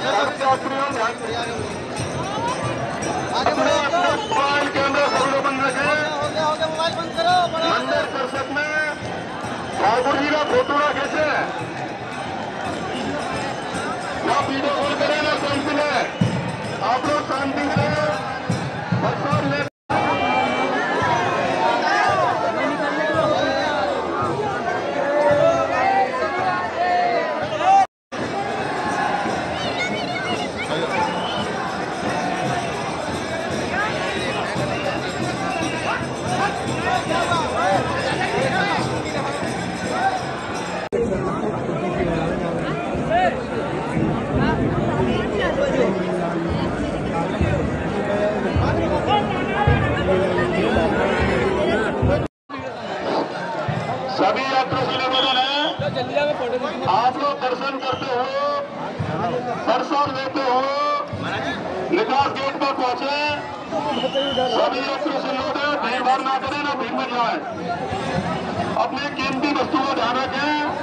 अपने मोबाइल बंद रखें मोबाइल बंद करो में जी का फ़ोटो रखे ना वीडियो कॉल करें सभी यात्री निवेदन है। आप लोग दर्शन करते हो, दर्शन लेते हो निकास गेट पर पहुँचे। सभी यात्रियों से लोग भीड़ भाड़ ना करें, ना भीड़ में जाए। अपने कीमती वस्तुओं को ध्यान रखें।